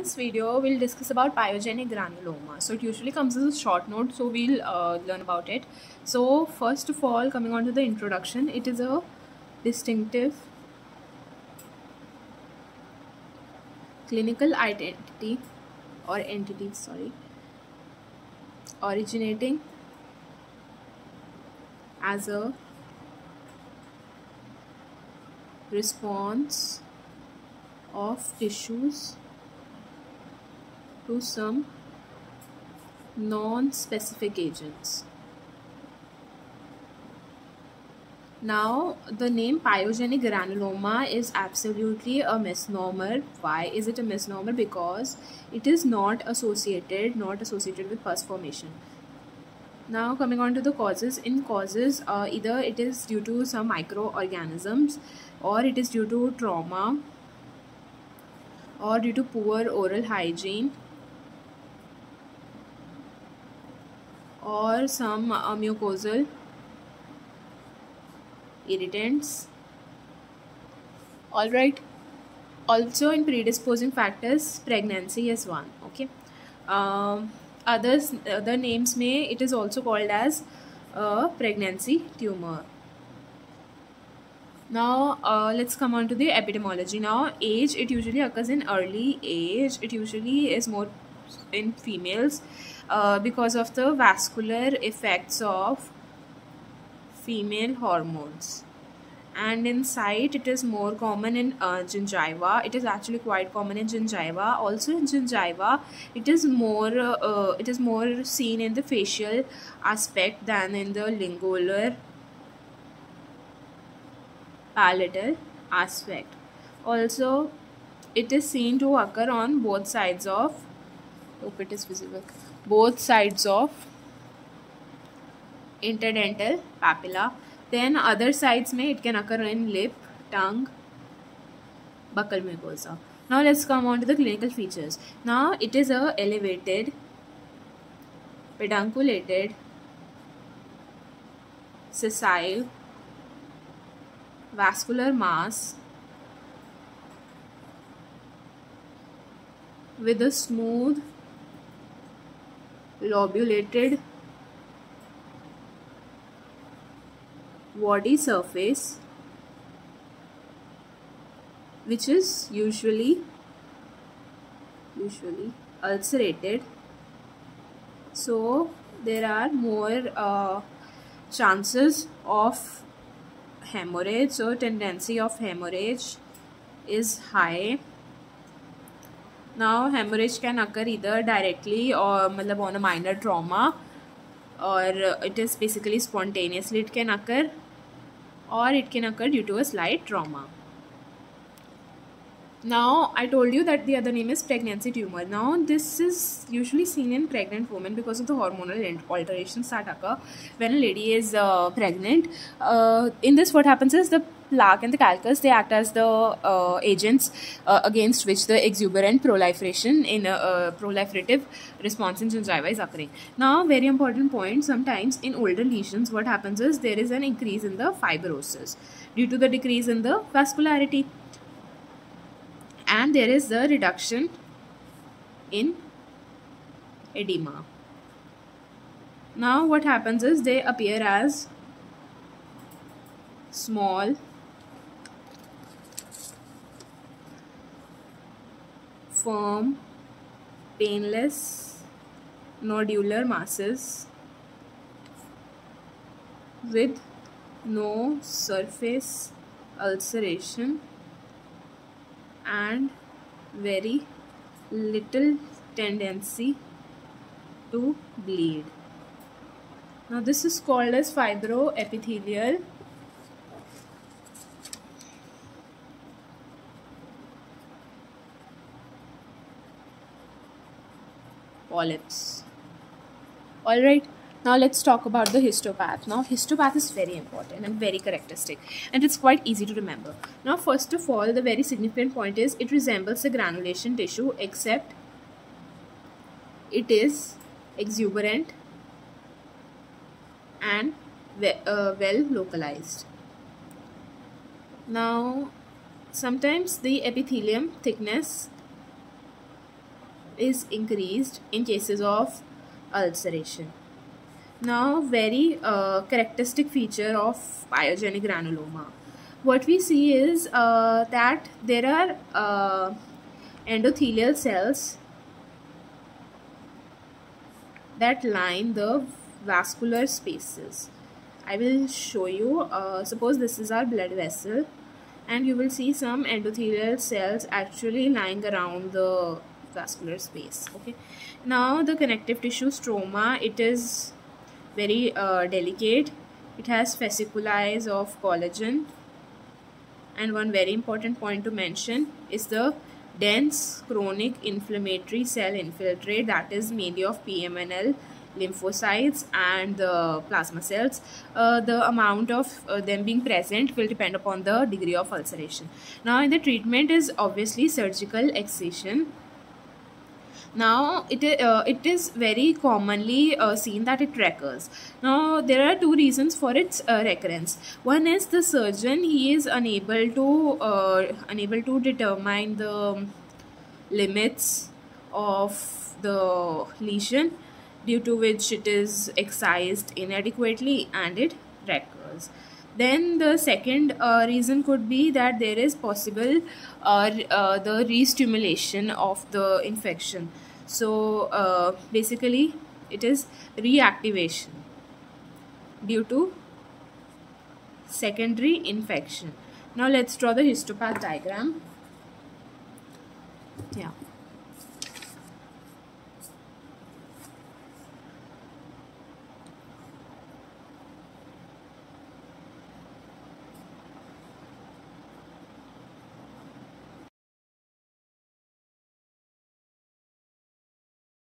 this video we'll discuss about pyogenic granuloma. So it usually comes as a short note so we'll uh, learn about it. So first of all coming on to the introduction it is a distinctive clinical identity or entity sorry originating as a response of tissues to some non-specific agents. Now, the name pyogenic granuloma is absolutely a misnomer. Why is it a misnomer? Because it is not associated, not associated with pus formation. Now, coming on to the causes. In causes, uh, either it is due to some microorganisms or it is due to trauma or due to poor oral hygiene or some uh, mucosal irritants. All right. Also in predisposing factors pregnancy is one okay. Um, others other names may it is also called as a pregnancy tumor. Now uh, let's come on to the epidemiology. Now age it usually occurs in early age. It usually is more in females uh, because of the vascular effects of female hormones. And in site it is more common in uh, gingiva. It is actually quite common in gingiva. Also in gingiva it is more uh, it is more seen in the facial aspect than in the lingual palatal aspect. Also, it is seen to occur on both sides of, hope it is visible, both sides of interdental papilla. Then other sides may it can occur in lip, tongue, buccal mucosa. Now let's come on to the clinical features. Now it is a elevated, pedunculated, sessile vascular mass with a smooth lobulated body surface which is usually usually ulcerated. So there are more uh, chances of hemorrhage. So tendency of hemorrhage is high now hemorrhage can occur either directly or on a minor trauma or it is basically spontaneously it can occur or it can occur due to a slight trauma. Now i told you that the other name is pregnancy tumor. Now this is usually seen in pregnant women because of the hormonal alterations that occur when a lady is uh, pregnant. Uh, in this what happens is the plaque and the calculus they act as the uh, agents uh, against which the exuberant proliferation in a, uh, proliferative response in gingiva is occurring now very important point sometimes in older lesions what happens is there is an increase in the fibrosis due to the decrease in the vascularity and there is a reduction in edema. Now what happens is they appear as small firm painless nodular masses with no surface ulceration and very little tendency to bleed. Now this is called as fibroepithelial polyps. Alright. Now let's talk about the histopath. Now histopath is very important and very characteristic and it's quite easy to remember. Now first of all the very significant point is it resembles the granulation tissue except it is exuberant and uh, well localized. Now sometimes the epithelium thickness is increased in cases of ulceration. Now, very uh, characteristic feature of pyogenic granuloma. What we see is uh, that there are uh, endothelial cells that line the vascular spaces. I will show you, uh, suppose this is our blood vessel and you will see some endothelial cells actually lying around the vascular space okay? Now the connective tissue stroma it is very uh, delicate. It has fasciculi of collagen. And one very important point to mention is the dense chronic inflammatory cell infiltrate that is mainly of PMNL lymphocytes and the plasma cells. Uh, the amount of uh, them being present will depend upon the degree of ulceration. Now in the treatment is obviously surgical excision now it, uh, it is very commonly uh, seen that it recurs. Now there are two reasons for its uh, recurrence. One is the surgeon he is unable to uh, unable to determine the limits of the lesion due to which it is excised inadequately and it recurs then the second uh, reason could be that there is possible uh, uh, the re-stimulation of the infection. So uh, basically it is reactivation due to secondary infection. Now let's draw the histopath diagram. Yeah